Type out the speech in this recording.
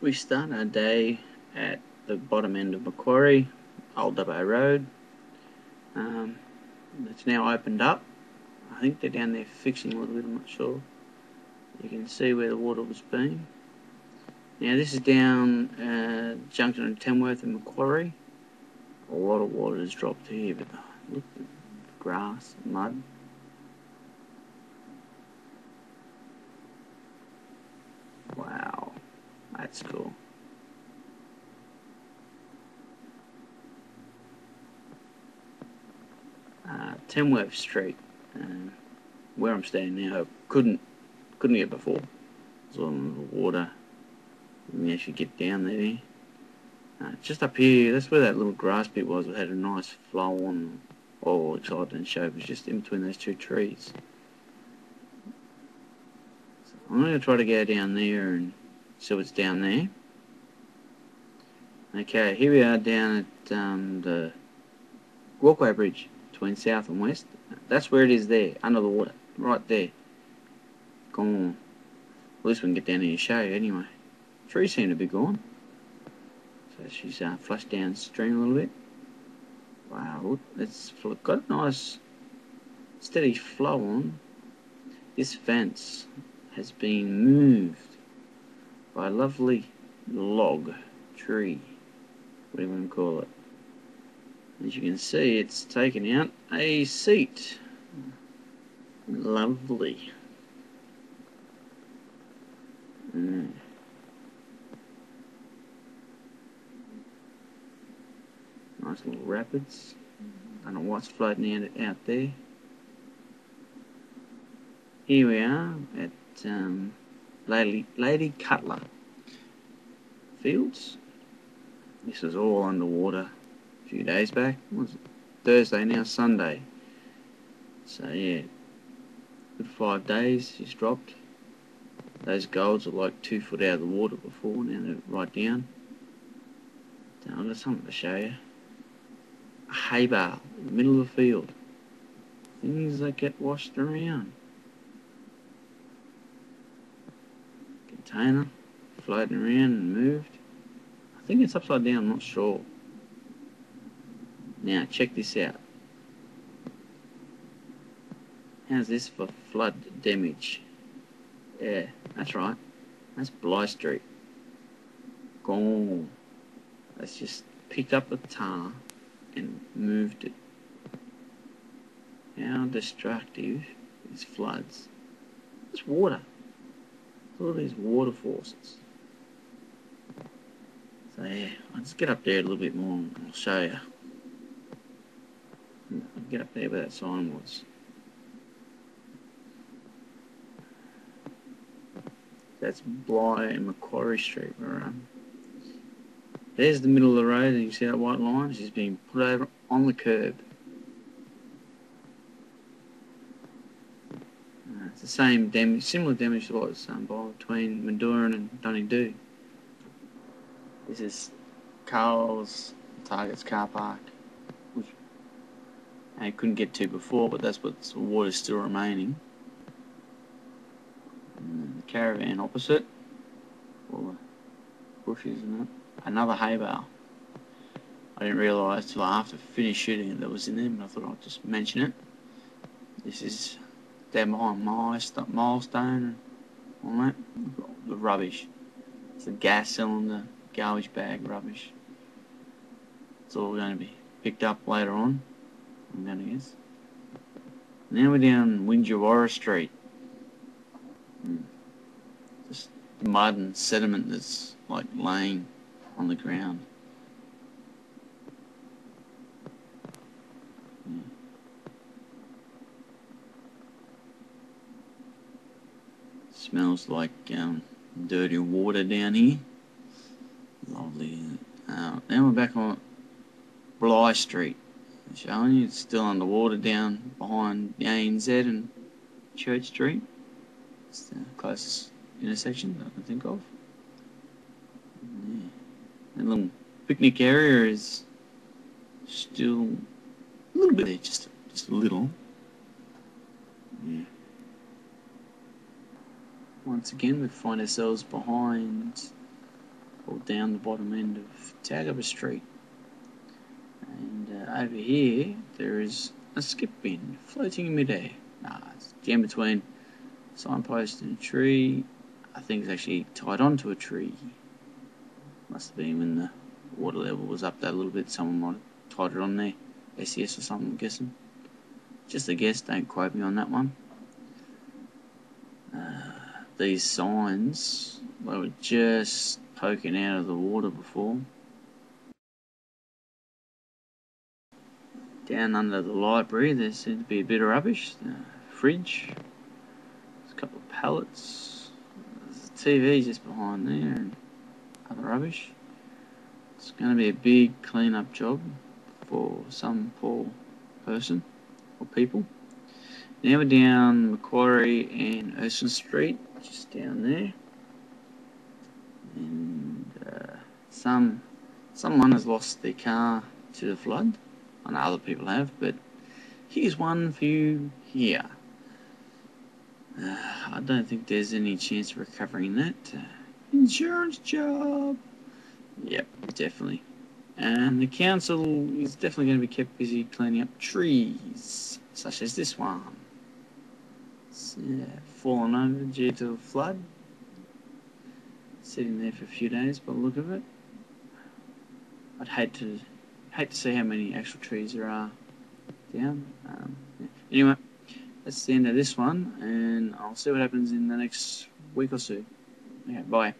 we start our day at the bottom end of Macquarie, Old Dubbo Road. Um, it's now opened up. I think they're down there fixing a little bit, I'm not sure. You can see where the water was being. Now this is down uh, junction of Tamworth and Macquarie. A lot of water has dropped here, but look, grass, mud. Wow, that's cool. Uh, Street, uh, where I'm standing now, couldn't couldn't get before. It's in the water. You actually get down there. Uh, just up here, that's where that little grass bit was. It had a nice flow on. All excited and show was just in between those two trees. So I'm going to try to go down there and see it's down there. Okay, here we are down at um, the walkway bridge between south and west. That's where it is there, under the water, right there. Gone. At least we can get down here and show you anyway. Trees seem to be gone. So she's uh, flushed downstream a little bit. Wow, it's got a nice steady flow on. This fence has been moved by lovely log tree, what do you want to call it. As you can see, it's taken out a seat. Lovely. Mm. Nice little rapids. I don't know what's floating out, out there. Here we are at um, Lady, Lady Cutler Fields. This is all underwater a few days back. was it? Thursday now, Sunday. So yeah, good five days. She's dropped. Those golds are like two foot out of the water before, now they're right down. Uh, I've got something to show you a hay bale middle of the field. Things that get washed around. Container floating around and moved. I think it's upside down, I'm not sure. Now check this out. How's this for flood damage? Yeah, that's right. That's Bligh Street. Gone. That's just picked up the tar and moved it. How destructive is floods? It's water. All these water forces. So yeah, I'll just get up there a little bit more and I'll show you. I'll get up there where that sign was. That's Bligh and Macquarie Street where um, there's the middle of the road, and you see that white line? She's being put over on the curb. Uh, it's the same damage, similar damage to what was um, by between Maduran and Donnydoo. This is Carl's Target's car park, which I couldn't get to before, but that's what the water's still remaining. The caravan opposite, all the bushes and that another hay bale. I didn't realise till after I finished shooting that was in there, but I thought I'd just mention it. This is down behind milestone and all that. The rubbish. It's the gas cylinder, garbage bag rubbish. It's all going to be picked up later on, I'm going to guess. Now we're down Wingewarra Street. Hmm. Just mud and sediment that's like laying on the ground. Smells like um, dirty water down here. Lovely. Uh, now we're back on Bligh Street. Showing you it's still underwater down behind ANZ and Church Street. It's the closest intersection I can think of. The little picnic area is still a little bit there, just, just a little. Yeah. Once again, we find ourselves behind or down the bottom end of Talbragar Street. And uh, over here, there is a skip bin floating in midair. Nah, it's jammed between signpost and a tree. I think it's actually tied onto a tree. Must have been when the water level was up that little bit. Someone might have tied it on there. SES or something, I'm guessing. Just a guess, don't quote me on that one. Uh, these signs, they were just poking out of the water before. Down under the library, there seemed to be a bit of rubbish. The fridge, there's a couple of pallets, a TV just behind there, and other rubbish. It's going to be a big clean-up job for some poor person or people. Now we're down Macquarie and Ocean Street, just down there. And uh, some someone has lost their car to the flood. I know other people have, but here's one for you here. Uh, I don't think there's any chance of recovering that. Uh, insurance job. Yep, definitely. And the council is definitely going to be kept busy cleaning up trees, such as this one. Fallen over due to a flood. Sitting there for a few days by the look of it. I'd hate to hate to see how many actual trees there are down. Um, yeah. Anyway, that's the end of this one, and I'll see what happens in the next week or so. Okay, bye.